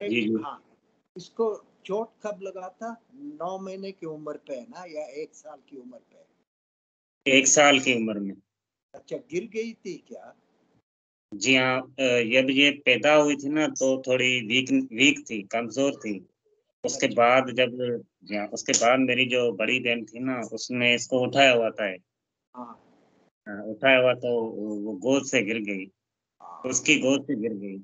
जी जी। हाँ इसको चोट कब लगा था? नौ महीने की उम्र पे है ना या एक साल की उम्र पे? एक साल की उम्र में। अच्छा गिर गई थी क्या? जी हाँ जब ये पैदा हुई थी ना तो थोड़ी वीक वीक थी कमज़ोर थी। उसके अच्छा। बाद जब जी हाँ उसके बाद मेरी जो बड़ी बहन थी ना उसने इसको उठाया हुआ था। हाँ। हाँ, उठाया हुआ तो वो गोद से गिर गई। उसकी गोद से गिर गई।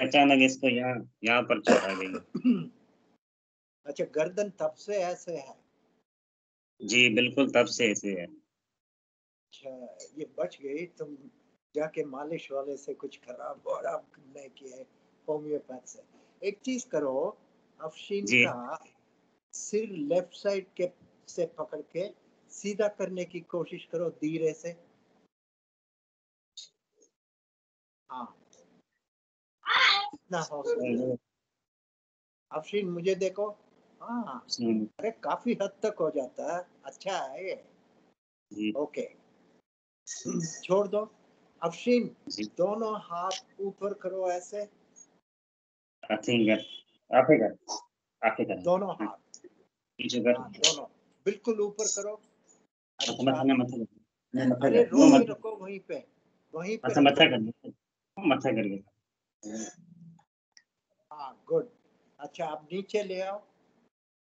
अचानक इसको यहाँ यहाँ पर आ गई। अच्छा गर्दन तब से ऐसे है? जी बिल्कुल तब से ऐसे है। अच्छा ये बच गई तुम जाके मालिश वाले से कुछ खराब और आप नहीं किए होम्योपैथ से। एक चीज़ करो अफशीन का सिर लेफ़्ट साइड के से पकड़ के सीधा करने की कोशिश करो धीरे से। हाँ। इतना हो सके अफशीन मुझे देखो। हाँ हम्म, अरे काफ़ी हद तक हो जाता है। अच्छा है ये। ओके। छोड़ दो। अफशीन दोनों हाथ ऊपर करो ऐसे। ठीक है आप ही कर आप कर दोनों हाथ। हाँ दोनों। बिल्कुल ऊपर करो। अच्छा। अरे मत रखो वहीं पे। वहीं पे मथे मथे कर मथे कर हाँ गुड अच्छा अब नीचे ले आओ।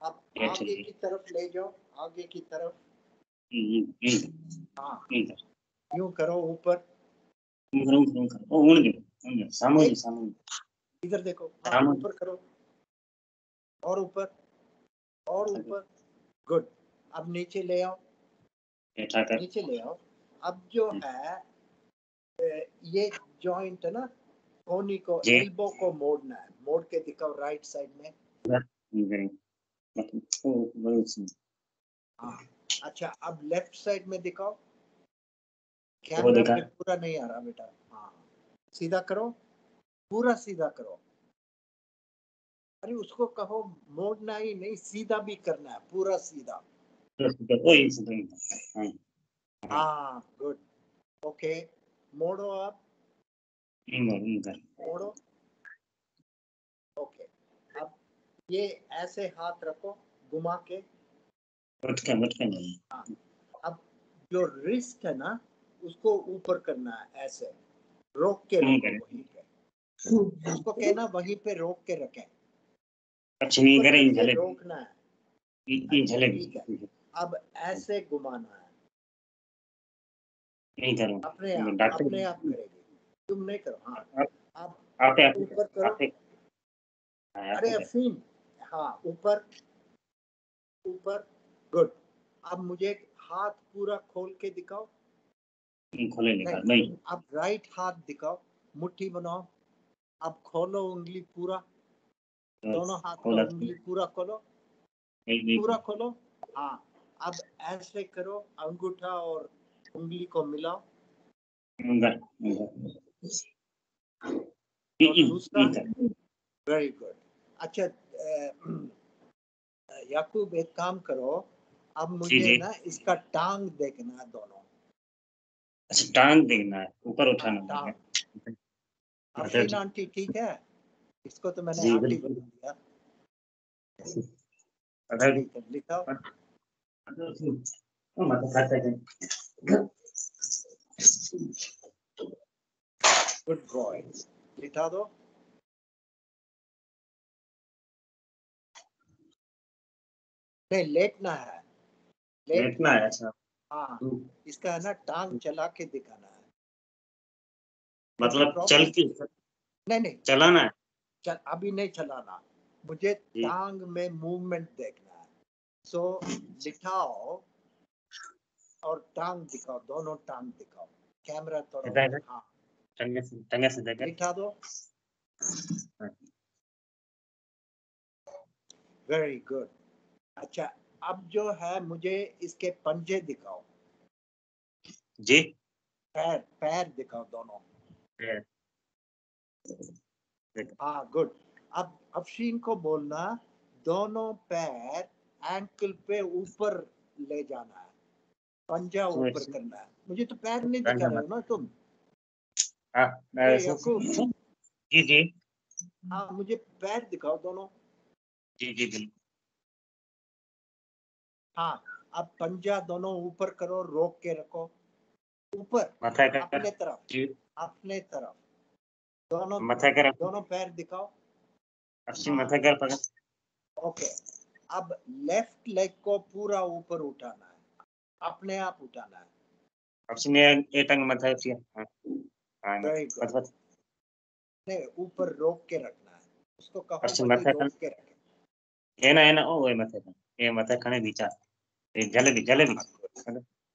आप आगे की तरफ़ ले जाओ आगे की तरफ़। ठीक हाँ। यूँ करो ऊपर। इधर देखो हाँ ऊपर करो। और ऊपर और ऊपर। गुड अब नीचे ले आओ। नीचे ले आओ। अब जो है ये जॉइंट है ना? कोनी को एल्बो को मोड़ना है मोड़ के दिखाओ राइट साइड में हाँ अच्छा अब लेफ़्ट साइड में दिखाओ। पे पूरा नहीं आ रहा बेटा हाँ सीधा करो पूरा सीधा करो अरे उसको कहो मोड़ना ही नहीं सीधा भी करना है पूरा सीधा हाँ गुड ओके मोड़ो आप उंगर उंगर मोड़ो ओके। अब ये ऐसे हाथ रखो घुमा के। उठ के उठ के अब जो रिस्ट है ना उसको ऊपर करना है ऐसे। रोक के हम्म, रखो वहीं पे। उसको कहना वहीं पे रोक के रखें। अच्छा नहीं करे झले रोकना है। ये झले ठीक है। अब ऐसे घुमाना है। नहीं करो। अपने आप अपने आप करेगी। तुम नहीं करो। हाँ। आप- ऊपर करो। आप अरे अफीन हाँ ऊपर। ऊपर। गुड। अब मुझे हाथ पूरा खोल के दिखाओ। खोले नहीं नहीं। अब राइट हाथ दिखाओ। मुट्ठी बनाओ। अब खोलो उंगली पूरा। दोनों हाथ का उंगली पूरा खोलो। पूरा खोलो। हाँ। अब ऐसे करो। अंगूठा और उंगली को मिलाओ। वेरी गुड अच्छा याकूब एक काम करो अब मुझे। ना इसका टांग देखना दोनों अच्छा टांग देखना है ऊपर उठाना है आंटी ठीक है इसको तो मैंने आंटी। बना दिया अगर ओ मत खाता है गुड बॉय लिखा दो नहीं लेटना है। लेट लेटना है अच्छा हाँ इसका है ना टांग चला के दिखाना है। मतलब चल के नहीं नहीं। चलाना है? चल अभी नहीं चलाना। मुझे। टांग में मूवमेंट देखना है। सो लिखाओ और टांग दिखाओ दोनों टांग दिखाओ। कैमरा थोड़ा है? टंगे से टंगे से देकर लिखा दो वेरी गुड अच्छा अब जो है मुझे इसके पंजे दिखाओ जी पैर पैर दिखाओ दोनों हाँ गुड अब अफशीन को बोलना दोनों पैर एंकल पे ऊपर ले जाना है पंजा ऊपर करना है मुझे तो पैर नहीं दिखा रहे हो ना तुम हाँ मैं अरे ऐसे- याकूब जी जी। हाँ मुझे पैर दिखाओ दोनों। जी जी बिल्कुल। हाँ अब पंजा दोनों ऊपर करो रोक के रखो। ऊपर अपने तरफ़ जी। अपने तरफ़। दोनों माथा कर दोनों पैर दिखाओ। माथा कर पकड़। ओके अब लेफ़्ट लेग को पूरा ऊपर उठाना है। अपने आप उठाना है। ये ये टंग माथा ऊपर रोक के रखना है। उसको ओ ए ए बीचा हाँ,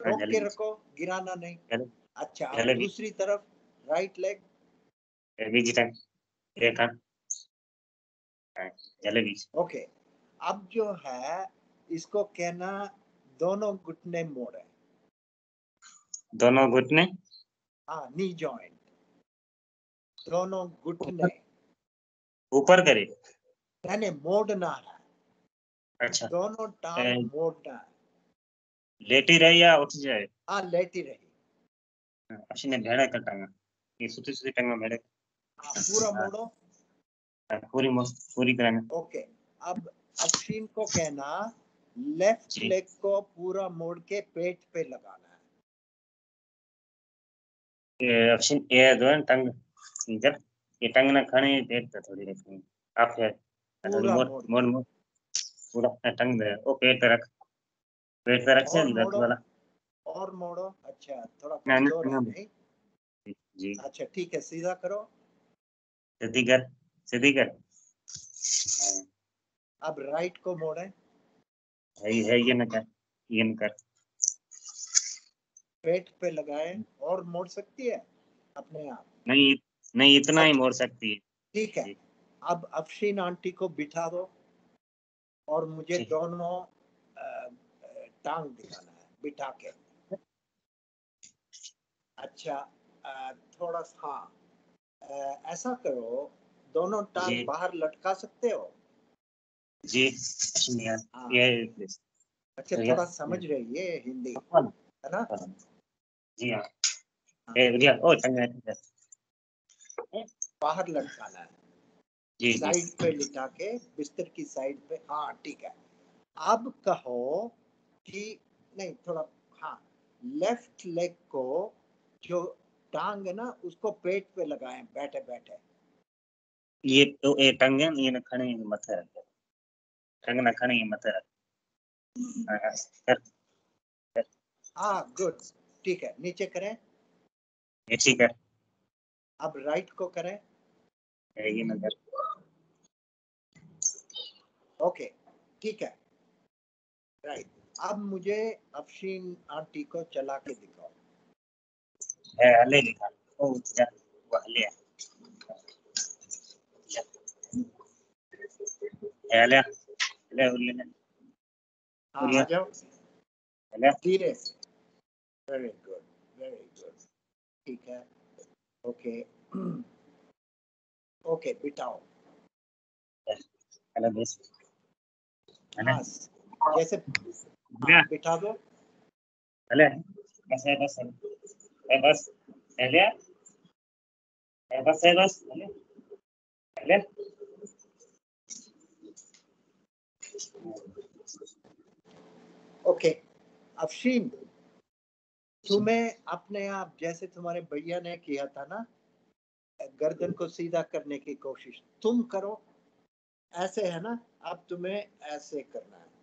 ए रोक के रखो गिराना नहीं। अच्छा अब दूसरी तरफ़ राइट लेग ए टाइम ए का? ओके अब जो है इसको कहना दोनों घुटने मोड़े दोनों घुटने हाँ नी जॉइंट दोनों घुटने। ऊपर करे। यानी मोड़ना है अच्छा। दोनों टांग मोड़ना है लेटी रहे या उठ जाए? हाँ लेटी रही। अश्विन भेड़े का टंग ये सुती सुती टंग भेड़े। हाँ पूरा हाँ। मोड़ो। हाँ, पूरी मो- पूरी तरह ओके अब अश्विन को कहना लेफ़्ट लेग को पूरा मोड़ के पेट पे लगाना। है ये अश्विन ये जो है टंग इधर ये टंग ना खाने पेट पे थोड़ी रखनी आप है मोड़ मोड़ मोड़ मोड़ पूरा अपना टंग दे ओ पेट पे रख पेट पे रख से मोड़ो। वाला और मोड़ो अच्छा थोड़ा कमज़ोर है। नहीं जी अच्छा ठीक है सीधा करो सीधी कर सीधी कर हाँ, अब राइट को मोड़े है है ये ना कर ये ना कर पेट पे लगाए और मोड़ सकती है अपने आप। नहीं नहीं इतना ही मोड़ सकती है। ठीक है। अब अफशीन आंटी को बिठा दो और मुझे दोनों टांग दिखाना है बिठा के। अच्छा थोड़ा सा हाँ ऐसा करो दोनों टांग बाहर लटका सकते हो? जी हाँ। ये अच्छा थोड़ा समझ रही है हिंदी है। ना? जी हाँ। भैया ओ है, टंग है। बाहर लटकाना है। जी साइड पे लिटा के बिस्तर की साइड पे। हाँ ठीक है। अब कहो कि नहीं थोड़ा हाँ लेफ़्ट लेग को जो टांग है ना उसको पेट पे लगाएँ बैठे बैठे। ये तो ए टंग है ये ना खाने ये मथे रख टंग ना खाने ये मथे रख हाँ, हाँ, कर। हाँ गुड। ठीक है नीचे करें। ये ठीक है। अब राइट को करें। ए, ये ना कर ओके ठीक है। राइट अब मुझे अफशीन आंटी को चला के दिखाओ। लिखा ओ ए हले हले हले हाँ। जाओ। हले धीरे। वेरी गुड वेरी गुड ठीक है ओके ओके बिठाओ हले बस हले हाँ जैसे बढ़िया। हाँ, बिठा दो हले बस है बस है बस हले है बस है बस हले हले ओके अफशीन तुम्हें अपने आप जैसे तुम्हारे भैया ने किया था ना गर्दन को सीधा करने की कोशिश तुम करो ऐसे है ना अब तुम्हें ऐसे करना है।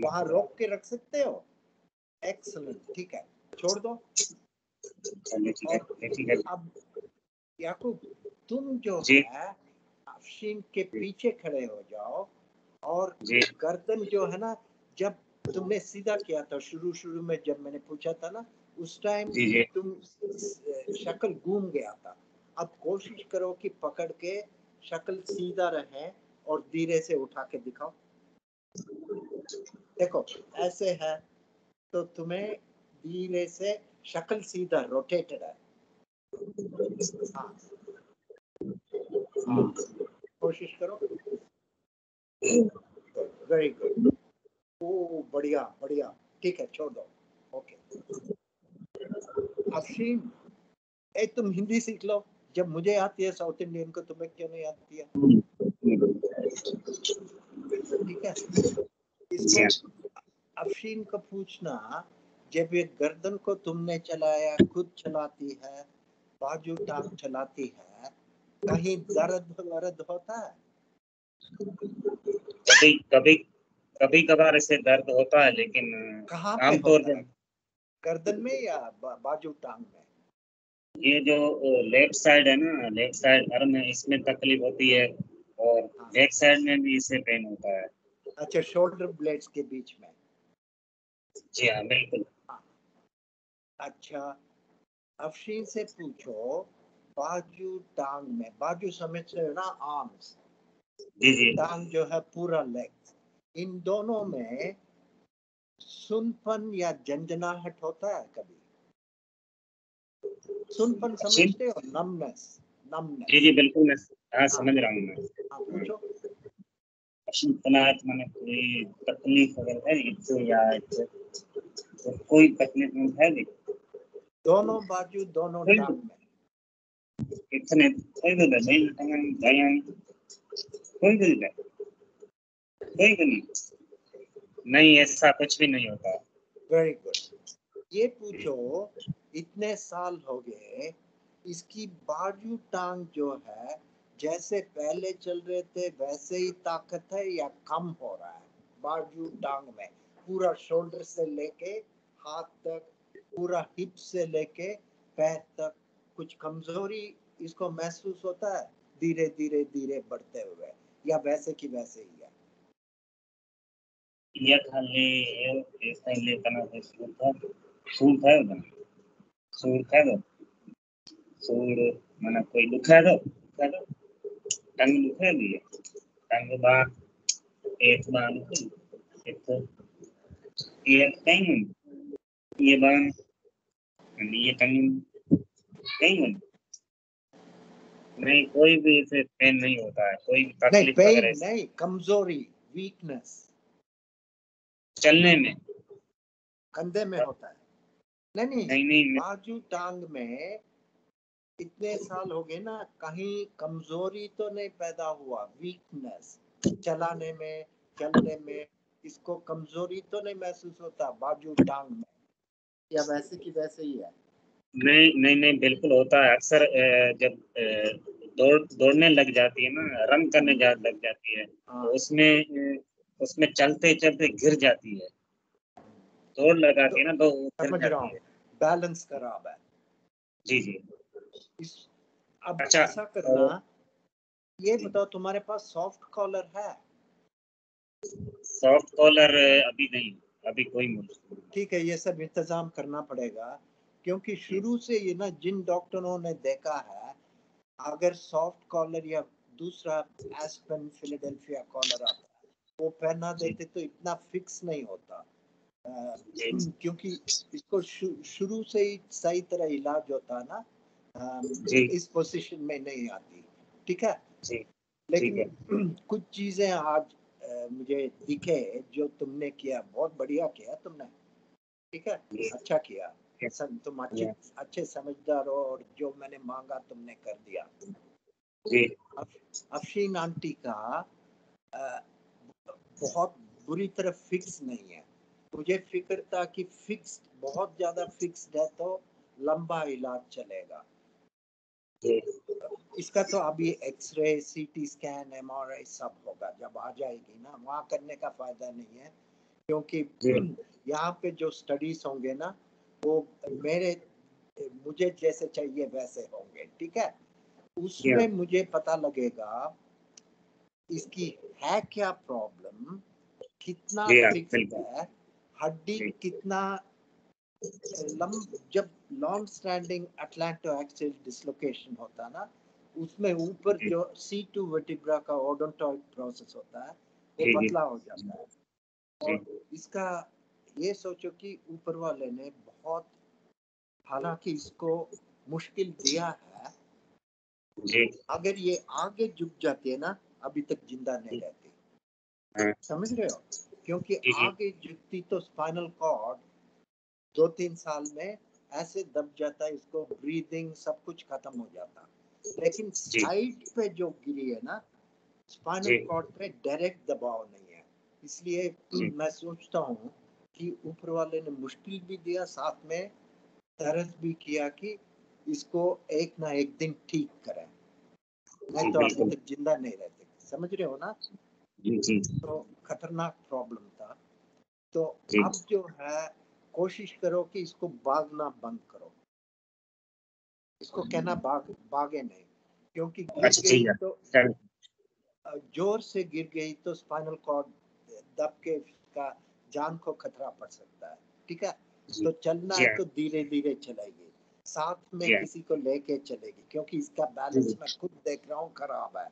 वहाँ रोक के रख सकते हो? एक्सलेंट ठीक है छोड़ दो। है है। अब याकूब तुम जो है अफशीन के पीछे खड़े हो जाओ और गर्दन जो है ना जब तुमने सीधा किया था शुरू शुरू में जब मैंने पूछा था ना उस टाइम। तुम शक्ल घूम गया था। अब कोशिश करो कि पकड़ के शक्ल सीधा रहे और धीरे से उठा के दिखाओ। देखो ऐसे है तो तुम्हें धीरे से शक्ल सीधा रोटेटेड है। हाँ। हाँ। कोशिश करो। वेरी गुड ओ बढ़िया बढ़िया। ठीक है छोड़ दो। ओके। अफशीन ए तुम हिंदी सीख लो। जब मुझे आती है साउथ इंडियन को तुम्हें क्यों नहीं आती है? ठीक है। इसको अफशीन को पूछना जब ये गर्दन को तुमने चलाया खुद चलाती है बाजू टांग चलाती है कहीं दर्द वर्द होता है? कभी कभी। कभी कभार ऐसे दर्द होता है लेकिन कहाँ आमतौर पर गर्दन में या बाजू टांग में? ये जो लेफ़्ट साइड है ना लेफ़्ट साइड हर में इसमें तकलीफ़ होती है और बैक साइड में भी इससे पेन होता है। अच्छा शोल्डर ब्लेड्स के बीच में? जी हाँ बिल्कुल। अच्छा अफशीन से पूछो बाजू टांग में बाजू समझ रहे ना आर्म्स? जी जी। टांग जो है पूरा लेग इन दोनों में सुनपन या झंझनाहट होता है कभी। सुनपन समझते हो? नमनेस नमनेस जी जी बिल्कुल मैं हाँ समझ रहा हूँ मैं। हाँ पूछो। अशी तनात मैंने कोई तकलीफ़ अगर है? इससे या इससे तो कोई तकलीफ़ नहीं है दोनों बाजू दोनों टांग में। इतने कोई भी नहीं तंगन जायन कोई भी नहीं कोई भी नहीं। नहीं, ऐसा कुछ भी नहीं होता। वेरी गुड ये पूछो, इतने साल हो गए, इसकी बाजू टांग जो है, जैसे पहले चल रहे थे, वैसे ही ताकत है या कम हो रहा है? बाजू टांग में, पूरा शोल्डर से लेके, हाथ तक, पूरा हिप से लेके, पैर तक, कुछ कमज़ोरी इसको महसूस होता है? धीरे धीरे धीरे बढ़ते हुए, या वैसे की वैसे ही? है ये खाली ये ऐसा ही लेतना है सूर था। सूर था उधर सूर था तो सूर mana कोई दुखा तो दुखा तो टंग दुखा भी है टंग बा एक बा दुखा itu ये कहीं ये बान ये टंग कहीं नहीं कोई भी इसे पेन नहीं होता है। कोई भी नहीं पेन नहीं कमज़ोरी वीकनेस चलने में। कंधे में होता है। नहीं नहीं नहीं नहीं बाजू टांग में इतने साल हो गए ना कहीं कमज़ोरी तो नहीं पैदा हुआ। वीकनेस चलाने में चलने में इसको कमज़ोरी तो नहीं महसूस होता बाजू टांग में। या वैसे की वैसे ही है। नहीं नहीं नहीं बिल्कुल होता है। अक्सर जब दौड़ दौड़ने लग जाती है ना रन करने जा लग जाती है हाँ। तो उसमें उसमें चलते चलते गिर जाती है। दौड़ लगाती है ना तो समझ रहा हूँ। बैलेंस खराब है। जी जी। इस अब अच्छा, ऐसा करना ये बताओ तुम्हारे पास सॉफ्ट कॉलर है? सॉफ्ट कॉलर अभी नहीं अभी कोई ठीक है ये सब इंतज़ाम करना पड़ेगा क्योंकि शुरू से ये ना जिन डॉक्टरों ने देखा है अगर सॉफ्ट कॉलर या दूसरा एस्पन फिलाडेल्फिया कॉलर है वो पहना देते तो इतना फिक्स नहीं होता। क्योंकि इसको शुरू से ही सही तरह इलाज होता ना इस पोजीशन में नहीं आती। ठीक है? लेकिन कुछ चीज़ें आज मुझे दिखे जो तुमने किया बहुत बढ़िया किया तुमने। ठीक है? अच्छा किया. तुम अच्छे अच्छे समझदार हो और जो मैंने मांगा तुमने कर दिया। अफशीन आंटी का बहुत बुरी तरह फिक्स नहीं है। मुझे फ़िक्र था कि फिक्स बहुत ज़्यादा फिक्स्ड है तो लंबा इलाज चलेगा। इसका तो अभी एक्सरे सीटी स्कैन एमआरआई सब होगा। जब आ जाएगी ना वहाँ करने का फ़ायदा नहीं है क्योंकि यहाँ पे जो स्टडीज़ होंगे ना वो मेरे मुझे जैसे चाहिए वैसे होंगे ठीक है? उसमें मुझे पता लगेगा इसकी है क्या प्रॉब्लम कितना हाँ। है? हड्डी कितना जब long standing atlanto axial dislocation होता है ना उसमें ऊपर जो। सी टू वर्टिब्रा का ओडोंटॉइड प्रोसेस होता है वो। पतला हो जाता है। और इसका ये सोचो कि ऊपर वाले ने बहुत हालाँकि इसको मुश्किल दिया है अगर ये आगे झुक जाती है ना अभी तक ज़िंदा नहीं रहती। समझ रहे हो? क्योंकि। आगे झुकती तो स्पाइनल कॉर्ड दो तीन साल में ऐसे दब जाता है इसको ब्रीदिंग सब कुछ खत्म हो जाता। लेकिन साइड पे जो गिरी है ना स्पाइनल कॉर्ड पे डायरेक्ट दबाव नहीं है। इसलिए मैं सोचता हूँ कि ऊपर वाले ने मुश्किल भी दिया साथ में तरस भी किया कि इसको एक ना एक दिन ठीक करें। नहीं तो अभी तक ज़िंदा नहीं रहते। समझ रहे हो ना? तो खतरनाक प्रॉब्लम था। तो। अब जो है कोशिश करो कि इसको भागना बंद करो। इसको कहना भाग भागे नहीं क्योंकि गिर अच्छा, गई तो ज़ोर से गिर गई तो स्पाइनल कॉर्ड दब के का जान को खतरा पड़ सकता है ठीक है? तो चलना है। तो धीरे धीरे चलेगी साथ में। किसी को लेके चलेगी क्योंकि इसका बैलेंस मैं खुद देख रहा हूँ खराब है।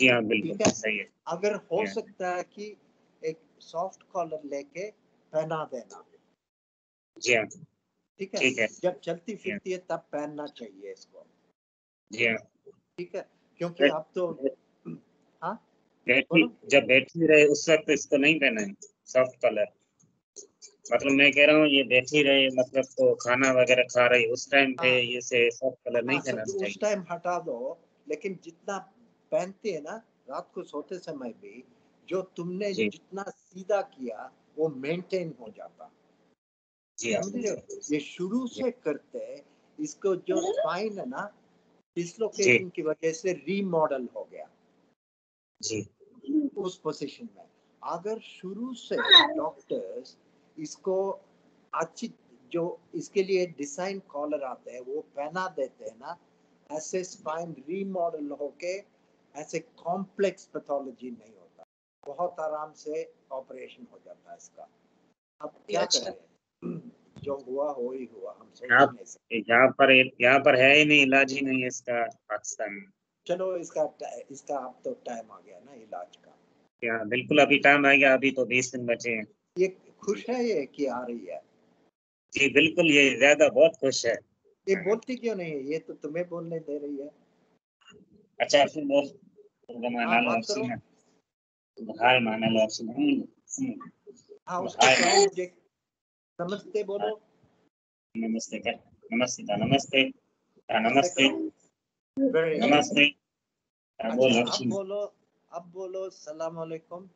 जी हाँ? बिल्कुल सही है। अगर हो सकता है कि एक सॉफ्ट कॉलर लेके पहना देना। जी हाँ? ठीक है। है। जब चलती फिरती है तब पहनना चाहिए इसको। जी हाँ ठीक है? क्योंकि. अब तो हाँ? बैटरी जब बैटरी रहे उस वक्त इसको नहीं पहना है सॉफ्ट कलर मतलब मैं कह रहा हूँ ये बैठी रहे मतलब तो खाना वगैरह खा रही उस टाइम पे हाँ। ये से सॉफ्ट कलर नहीं हाँ, पहना सब- उस टाइम हटा दो लेकिन जितना पहनते हैं ना रात को सोते समय भी जो तुमने जितना सीधा किया वो मेंटेन हो जाता। हाँ समझ हो? ये शुरू से करते हैं इसको जो स्पाइन है ना डिसलोकेशन की वजह से रीमॉडल हो गया। जी। उस पोजीशन में। अगर शुरू से डॉक्टर्स इसको अच्छी जो इसके लिए डिज़ाइन कॉलर आते हैं वो पहना देते हैं ना ऐसे स्पाइन रीमॉडल होके ऐसे कॉम्प्लेक्स पैथोलॉजी नहीं होता। बहुत आराम से ऑपरेशन हो जाता है इसका। अब क्या अच्छा। करें? जो हुआ हो ही हुआ। हम सोच नहीं सकते। यहाँ पर यहाँ पर है ही नहीं इलाज ही नहीं है इसका पाकिस्तान में। चलो इसका इसका अब तो टाइम आ गया ना इलाज का। यहाँ बिल्कुल अभी टाइम आ गया अभी तो बीस दिन बचे हैं। ये खुश है ये कि आ रही है? जी बिल्कुल ये ज़्यादा बहुत खुश है। ये बोलती क्यों नहीं है? ये तो तुम्हें बोलने दे रही है। अच्छा फिर mana lo बात करो। sina हाय माना लो sina हाँ उसको हाय। नमस्ते बोलो। नमस्ते कर। नमस्ते का नमस्ते। का नमस्ते। नमस्ते। हाँ, बोलो अच्छा, अब बोलो अब बोलो सलाम वालेकुम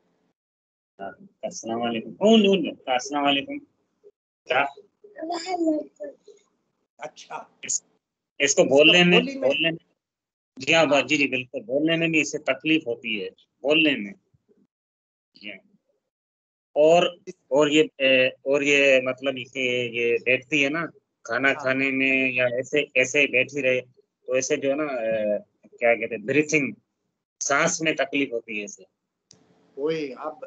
अस्सलाम वालेकुम कौन कौन अस्सलाम वालेकुम क्या अच्छा। इसको बोली में- बोलने में जी हाँ बा- जी बिल्कुल। बोलने में भी इससे तकलीफ़ होती है बोलने में। जी हाँ। और और ये और ये मतलब ये ये बैठती है ना खाना हाँ। खाने में या ऐसे ऐसे बैठी रहे तो ऐसे जो है ना क्या कहते हैं ब्रीथिंग सांस में तकलीफ़ होती है इसे। वही अब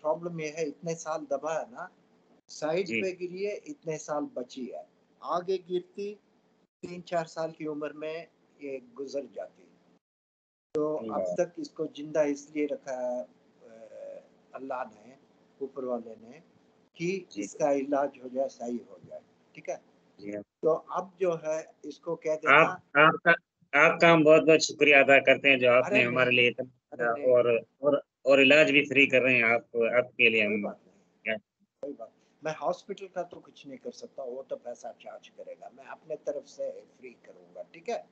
प्रॉब्लम ये है इतने साल दबा है ना साइड पे गिरी है इतने साल बची है। आगे गिरती तीन चार साल की उम्र में ये गुजर जाती तो अब तक इसको ज़िंदा इसलिए रखा अल्लाह ने ऊपर वाले ने कि इसका इलाज हो जाए सही हो जाए। ठीक है। तो अब जो है इसको कह देना आप आपका आपका हम बहुत बहुत शुक्रिया अदा करते हैं जो आपने हमारे लिए इतना। और और और इलाज भी फ्री कर रहे हैं आप आपके लिए हम। बात नहीं। कोई बात मैं हॉस्पिटल का तो कुछ नहीं कर सकता वो तो पैसा चार्ज करेगा। मैं अपने तरफ़ से फ्री करूँगा। ठीक हाँ।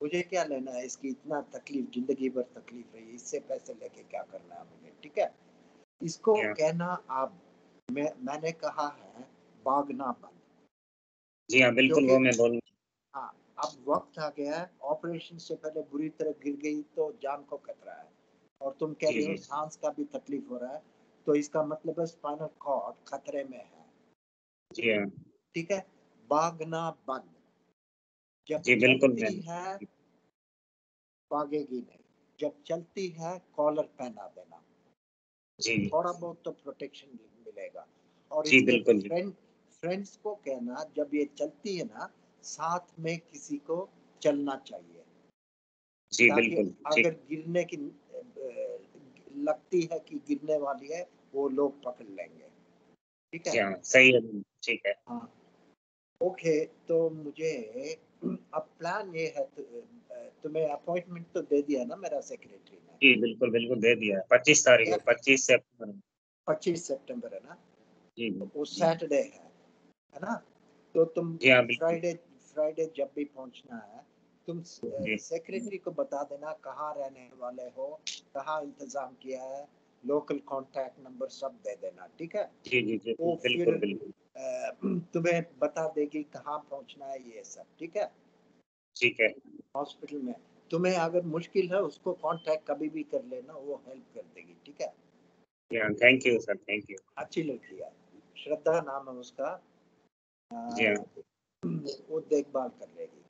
मुझे क्या लेना है? इसकी इतना तकलीफ़ ज़िंदगी भर तकलीफ़ रही इससे पैसे लेके क्या करना है मुझे? ठीक है? इसको. कहना आप मैं मैंने कहा है भागना बंद। जी हाँ बिल्कुल वो मैं बोल हाँ अब वक्त आ गया है। ऑपरेशन से पहले बुरी तरह गिर गई तो जान को खतरा है। और तुम कह रहे हो सांस का भी तकलीफ़ हो रहा है तो इसका मतलब है स्पाइनल कॉर्ड खतरे में है। हाँ। ठीक है? भागना बंद। जब जी, बिल्कुल है भागेगी नहीं। जब चलती है कॉलर पहना देना। जी। थोड़ा बहुत तो प्रोटेक्शन मिलेगा। और जी, बिल्कुल फ्रेंड फ्रेंड्स को कहना जब ये चलती है ना साथ में किसी को चलना चाहिए। जी बिल्कुल अगर गिरने की लगती है कि गिरने वाली है वो लोग पकड़ लेंगे। ठीक है? हाँ। सही है ठीक है। हाँ। ओके तो मुझे अब प्लान ये है तो, तुम्हें अपॉइंटमेंट तो दे दिया ना मेरा सेक्रेटरी ने? जी बिल्कुल बिल्कुल दे दिया पच्चीस तारीख को पच्चीस सितंबर पच्चीस सितंबर है ना? जी वो सैटरडे है है ना? तो तुम जी हाँ फ्राइडे फ्राइडे जब भी पहुँचना है तुम सेक्रेटरी को बता देना कहाँ रहने वाले हो कहाँ इंतज़ाम किया है लोकल कांटेक्ट नंबर सब दे देना ठीक है? जी जी जी वो बिल्कुल फिर बिल्कुल। तुम्हें बता देगी कहाँ पहुँचना है ये सब ठीक है? ठीक है। हॉस्पिटल में। तुम्हें अगर मुश्किल है उसको कांटेक्ट कभी भी कर लेना वो हेल्प कर देगी ठीक है? Thank you sir thank you अच्छी लड़की है। श्रद्धा नाम है उसका। हाँ। वो देखभाल कर लेगी।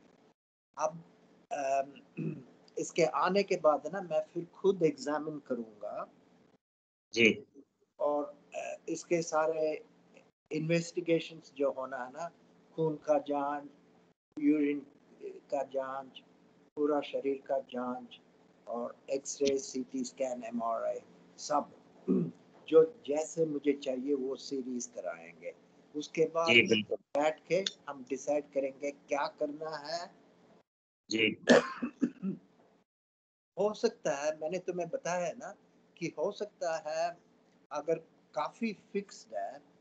अब इसके आने के बाद ना मैं फिर खुद एग्जामिन करूँगा। जी। और इसके सारे इन्वेस्टिगेशंस जो होना है ना खून का जाँच यूरिन का जाँच पूरा शरीर का जाँच और एक्सरे सीटी स्कैन एमआरआई सब जो जैसे मुझे चाहिए वो सीरीज़ कराएँगे। उसके बाद बैठ के हम डिसाइड करेंगे क्या करना है। जी। हो सकता है मैंने तुम्हें बताया है ना कि हो सकता है अगर काफ़ी फिक्स्ड है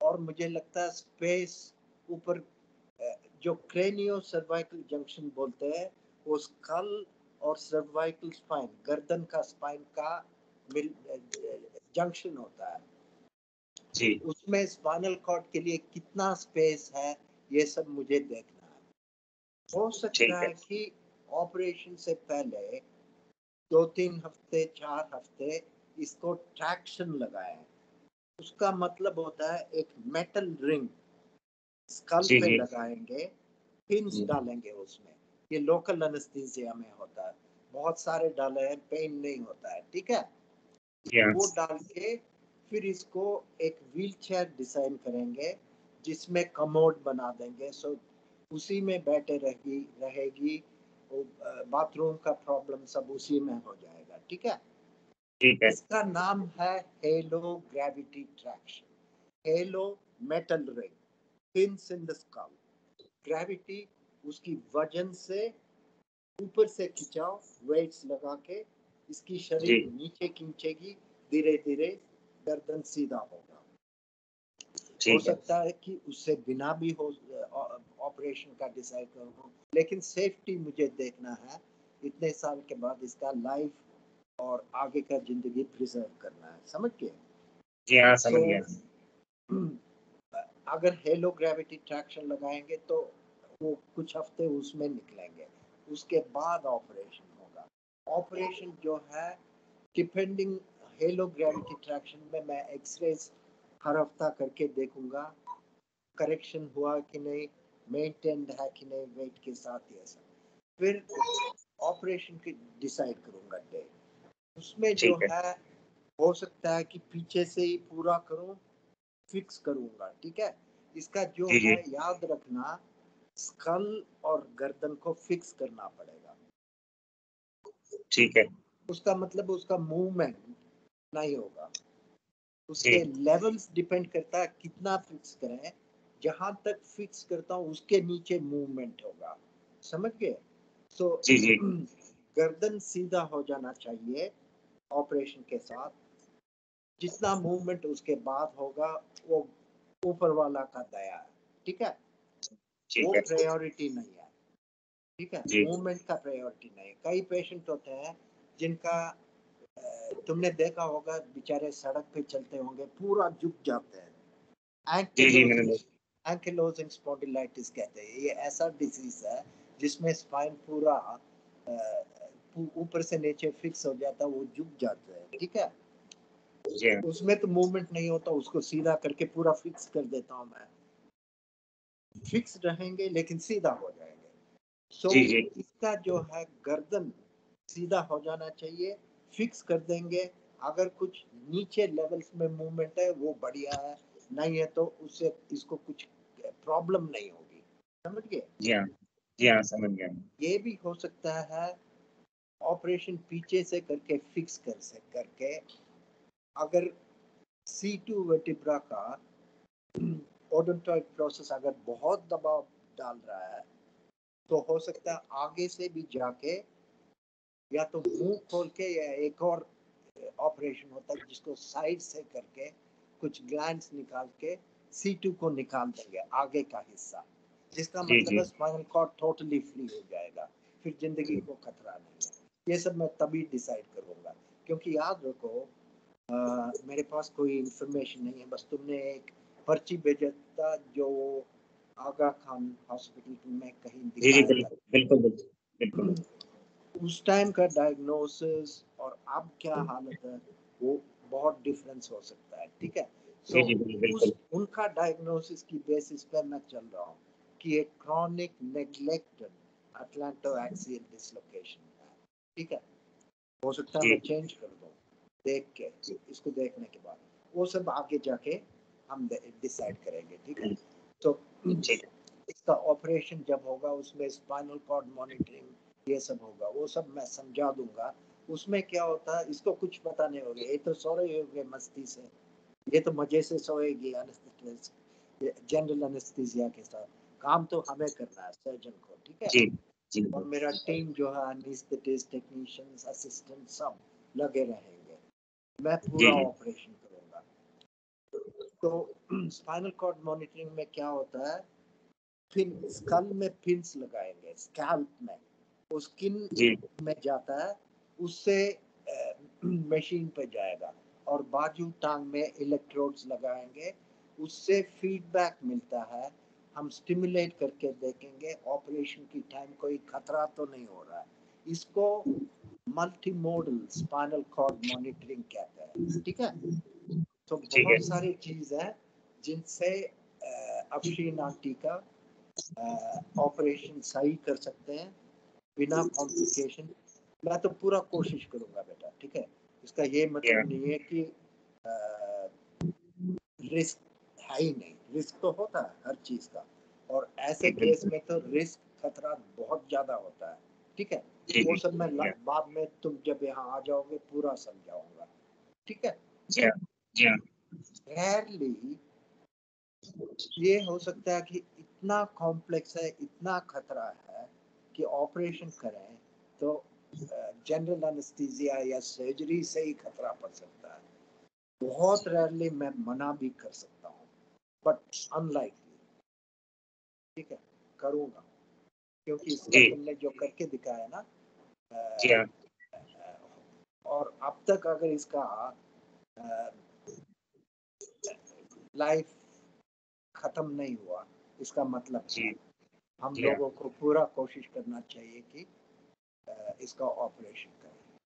और मुझे लगता है स्पेस ऊपर जो क्रेनियो सर्वाइकल जंक्शन बोलते हैं वो स्कल और सर्वाइकल स्पाइन गर्दन का स्पाइन का मिल जंक्शन होता है। जी। उसमें स्पाइनल कॉर्ड के लिए कितना स्पेस है ये सब मुझे देखना है। हो सकता है। कि ऑपरेशन से पहले दो तीन हफ़्ते चार हफ़्ते इसको ट्रैक्शन लगाए। उसका मतलब होता है एक मेटल रिंग स्कल पे लगाएँगे पिंस डालेंगे उसमें। ये लोकल एनेस्थीसिया में होता है। बहुत सारे डाले हैं पेन नहीं होता है ठीक है? हाँ वो डाल के फिर इसको एक व्हील चेयर डिज़ाइन करेंगे जिसमें कमोड बना देंगे। सो उसी में बैठे रहेगी रहेगी वो बाथरूम का प्रॉब्लम सब उसी में हो जाएगा ठीक है? ठीक है। इसका नाम है halo gravity traction halo metal ring pins in the skull gravity उसकी वज़न से ऊपर से खिंचाओ वेट्स लगा के इसकी शरीर नीचे खींचेगी धीरे धीरे गर्दन सीधा होगा। हो सकता है कि उससे बिना भी हो ऑपरेशन का डिसाइड करूँ। लेकिन सेफ्टी मुझे देखना है। इतने साल के बाद इसका लाइफ और आगे का ज़िंदगी प्रिजर्व करना है। समझ गए? जी हाँ समझ गया। अगर हेलो ग्रेविटी ट्रैक्शन लगाएँगे तो वो कुछ हफ़्ते उसमें निकलेंगे। उसके बाद ऑपरेशन होगा। ऑपरेशन जो है डिपेंडिंग हेलो ग्रेविटी ट्रैक्शन में मैं एक्सरे हर हफ़्ता करके देखूँगा करेक्शन हुआ कि नहीं मेंटेन्ड है कि नहीं वेट के साथ ये सब फिर ऑपरेशन की डिसाइड करूँगा डेट उसमें जो ठीक है। हो सकता है कि पीछे से ही पूरा करूँ फिक्स करूँगा ठीक है? इसका जो। है। याद रखना स्कल और गर्दन को फिक्स करना पड़ेगा। ठीक है। उसका मतलब उसका मूवमेंट नहीं होगा। उसके लेवल्स डिपेंड करता है कितना फिक्स करें। जहाँ तक फिक्स करता हूँ उसके नीचे मूवमेंट होगा। समझ गए? सो जी। गर्दन सीधा हो जाना चाहिए। ऑपरेशन के साथ जितना मूवमेंट उसके बाद होगा वो ऊपर वाला का दया है ठीक है? वो प्रायोरिटी नहीं है ठीक है? मूवमेंट का प्रायोरिटी नहीं है। कई पेशेंट होते हैं जिनका तुमने देखा होगा बेचारे सड़क पे चलते होंगे पूरा झुक जाते हैं। एंकिलोजिंग स्पॉन्डिलाइटिस कहते हैं। ये ऐसा डिज़ीज़ है जिसमें स्पाइन पूरा ऊपर से नीचे फिक्स हो जाता है वो झुक जाता है ठीक है? उसमें तो मूवमेंट नहीं होता उसको सीधा करके पूरा फिक्स कर देता हूँ मैं। फिक्स रहेंगे लेकिन सीधा हो जाएँगे। सो जी। इसका जो है गर्दन सीधा हो जाना चाहिए फिक्स कर देंगे। अगर कुछ नीचे लेवल्स में मूवमेंट है वो बढ़िया है नहीं है तो उससे इसको कुछ प्रॉब्लम नहीं होगी। समझ गए? जी हाँ। जी हाँ समझ गया। ये भी हो सकता है ऑपरेशन पीछे से करके फिक्स कर से करके अगर सी टू वर्टिब्रा का ओडोंटॉइड प्रोसेस अगर बहुत दबाव डाल रहा है तो हो सकता है आगे से भी जाके या तो मुँह खोल के या एक और ऑपरेशन होता है जिसको साइड से करके कुछ ग्लैंड्स निकाल के सी टू को निकाल देंगे आगे का हिस्सा जिसका मतलब स्पाइनल कॉर्ड टोटली फ्री हो जाएगा फिर ज़िंदगी को खतरा नहीं है। ये सब मैं तभी डिसाइड करूँगा। क्योंकि याद रखो अ, मेरे पास कोई इंफॉर्मेशन नहीं है। बस तुमने एक पर्ची भेजा था जो आगा खान हॉस्पिटल में कहीं बिल्कुल बिल्कुल उस टाइम का डायग्नोसिस और अब क्या हालत है वो बहुत डिफरेंस हो सकता है ठीक है? So, उस उनका डायग्नोसिस की बेसिस पे मैं चल रहा हूँ कि एक chronic neglected atlanto axial dislocation ठीक है? हो सकता है मैं चेंज कर दूँ देख के इसको देखने के बाद। वो सब आगे जाके हम डिसाइड करेंगे ठीक है? तो इसका ऑपरेशन जब होगा उसमें स्पाइनल कॉर्ड मॉनिटरिंग ये सब होगा वो सब मैं समझा दूँगा। उसमें क्या होता है इसको कुछ पता नहीं होगा। ये तो सो रहे होंगे मस्ती से। ये तो मज़े से सोएगी जनरल एनेस्थीसिया के साथ। काम तो हमें करना है सर्जन को ठीक है? जी जी। और मेरा टीम जो है एनेस्थेटिस्ट टेक्नीशियंस असिस्टेंट सब लगे रहेंगे। मैं पूरा ऑपरेशन करूँगा। तो स्पाइनल कॉर्ड मॉनिटरिंग में क्या होता है? फिन स्कल में पिंस लगाएँगे स्कैल्प में। वो स्किन में जाता है उससे मशीन पे जाएगा। और बाजू टांग में इलेक्ट्रोड्स लगाएँगे उससे फीडबैक मिलता है। हम स्टिमुलेट करके देखेंगे ऑपरेशन की टाइम कोई खतरा तो नहीं हो रहा है। इसको multi modal spinal cord monitoring कहते हैं ठीक है? तो बहुत सारी चीज़ है जिनसे अफशीन का ऑपरेशन सही कर सकते हैं बिना कॉम्प्लिकेशन मैं तो पूरा कोशिश करूँगा बेटा ठीक है? इसका ये Yeah. मतलब नहीं है कि रिस्क है ही नहीं। रिस्क तो होता है हर चीज़ का। और ऐसे केस में तो रिस्क खतरा बहुत ज़्यादा होता है ठीक है? वो सब मैं बाद में तुम जब यहाँ आ जाओगे पूरा समझाऊँगा ठीक है? जी रेयरली ये हो सकता है कि इतना कॉम्प्लेक्स है इतना खतरा है कि ऑपरेशन करें तो जनरल एनेस्थीसिया या सर्जरी से ही खतरा पड़ सकता है। बहुत रेयरली मैं मना भी कर सकता बट अनलाइकली ठीक है? करूँगा। क्योंकि इसका तुमने जो करके दिखाया ना जी हाँ। और अब तक अगर इसका लाइफ खत्म नहीं हुआ इसका मतलब जी। है हम जी हाँ। लोगों को पूरा कोशिश करना चाहिए कि इसका ऑपरेशन करें।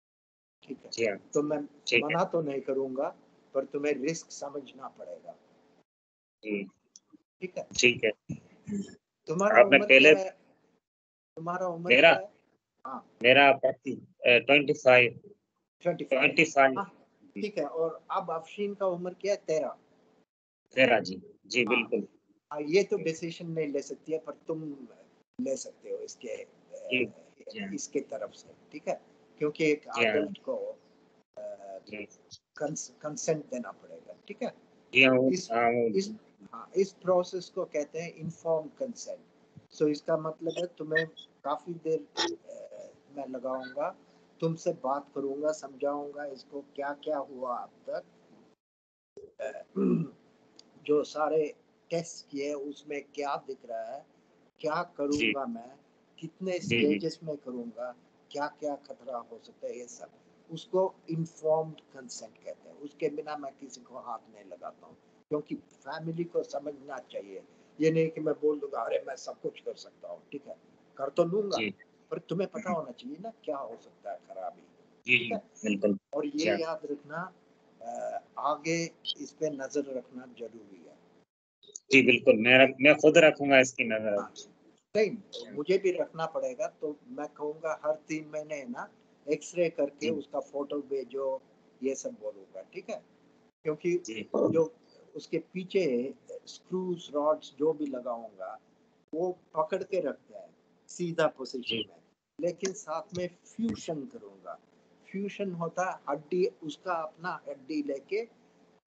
ठीक है? जी हाँ। तो मैं मना तो नहीं करूँगा पर तुम्हें रिस्क समझना पड़ेगा। ठीक है। ठीक है। तुम्हारा आपने पहले- तुम्हारा उम्र मेरा? है? मेरा ट्वेंटी फाइव ट्वेंटी फाइव ठीक है। और अब अफशीन का उम्र क्या है? तेरह। तेरह जी। जी हाँ। बिल्कुल। हाँ, ये तो डिसीज़न नहीं ले सकती है पर तुम ले सकते हो इसके। इसके तरफ़ से ठीक है? क्योंकि एक। एडल्ट को कंसेंट देना पड़ेगा ठीक है? हाँ इस- हाँ इस इस प्रोसेस को कहते हैं इन्फॉर्म कंसेंट सो इसका मतलब है तुम्हें काफ़ी देर मैं लगाऊँगा तुमसे बात करूँगा समझाऊँगा इसको क्या क्या हुआ अब तक। जो सारे टेस्ट किए उसमें क्या दिख रहा है क्या करूँगा मैं कितने। स्टेजेस में करूँगा क्या क्या खतरा हो सकता है ये सब। उसको इन्फॉर्म्ड कंसेंट कहते हैं। उसके बिना मैं किसी को हाथ नहीं लगाता हूँ। क्योंकि फैमिली को समझना चाहिए। ये नहीं कि मैं बोल दूँगा अरे मैं सब कुछ कर सकता हूँ। ठीक है? कर तो लूँगा पर तुम्हें पता होना चाहिए ना क्या हो सकता है खराबी। और ये अच्छा। याद रखना आगे इस पे नज़र रखना ज़रूरी है। जी बिल्कुल। मैं मैं खुद रखूँगा इसकी नज़र। हाँ। नहीं मुझे भी रखना पड़ेगा तो मैं कहूँगा हर तीन महीने ना एक्सरे करके उसका फ़ोटो भेजो ये सब बोलूँगा ठीक है? क्योंकि जो उसके पीछे स्क्रूज रॉड्स जो भी लगाऊँगा वो पकड़ के रखते हैं सीधा पोजीशन में। लेकिन साथ में फ्यूशन करूँगा। फ्यूशन होता है हड्डी उसका अपना हड्डी लेके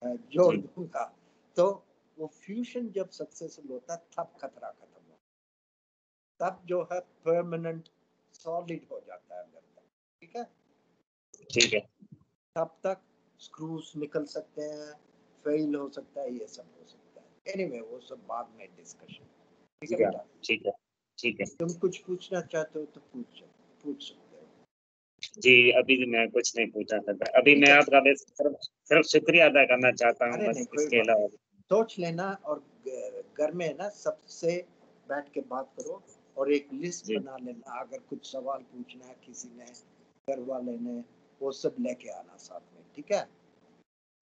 जोड़ दूँगा। तो वो फ्यूशन जब सक्सेसफुल होता है तब खतरा खत्म होता। है तब जो है परमानेंट सॉलिड हो जाता है अंदर तक। ठीक है? ठीक है। तब तक स्क्रूज निकल सकते हैं। फेल हो सकता है ये सब हो सकता है। एनीवे वो सब बाद में डिस्कशन ठीक है बेटा? ठीक है ठीक है। तुम कुछ पूछना चाहते हो तो पूछ पूछ सकते हो। जी अभी भी मैं कुछ नहीं पूछा था। अभी मैं आपका बस सिर्फ़ सिर्फ़ शुक्रिया अदा करना चाहता हूँ बस इसके अलावा। सोच लेना और घर में है ना सबसे बैठ के बात करो और एक लिस्ट बना लेना। अगर कुछ सवाल पूछना है किसी ने घर वाले ने वो सब लेके आना साथ में ठीक है?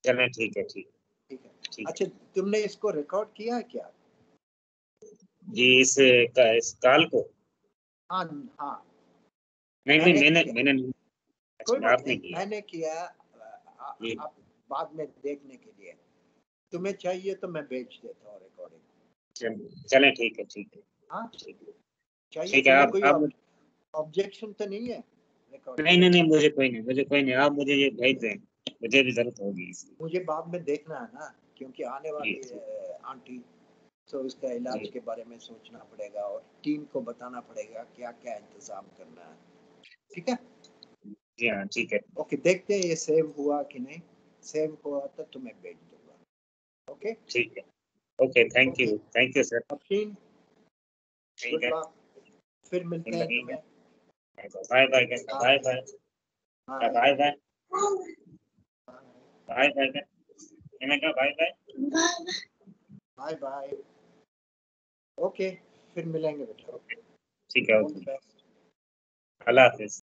चलें ठीक है ठीक है। ठीक अच्छा तुमने इसको रिकॉर्ड किया है क्या? जी इस, का, इस काल को? हाँ हाँ। नहीं नहीं मैंने मैंने नहीं कोई अच्छा, बात आपने नहीं किया। मैंने किया आ- आप बाद में देखने के लिए। तुम्हें चाहिए तो मैं भेज देता हूँ रिकॉर्डिंग चले ठीक है ठीक है। हाँ? ठीक है। चाहिए ठीक है, आप- आप- ऑब्जेक्शन तो नहीं है नहीं नहीं नहीं मुझे कोई नहीं मुझे कोई नहीं आप मुझे ये भेज दें। मुझे भी ज़रूरत होगी मुझे बाद में देखना है ना। क्योंकि आने वाली आंटी तो उसका इलाज के बारे में सोचना पड़ेगा और टीम को बताना पड़ेगा क्या क्या इंतज़ाम करना है। ठीक है? जी हाँ ठीक है। ओके देखते हैं ये सेव हुआ कि नहीं। सेव हुआ तो तुम्हें भेज दूँगा। ओके? ठीक है। Okay thank you thank you sir अफीन ठीक है। फिर मिलते हैं बाय बाय बाय बाय हाँ बाय बाय बाय बाय मैंने कहा bye bye. Bye bye. Okay फिर मिलेंगे बेटा। ठीक है अल्लाह हाफिज।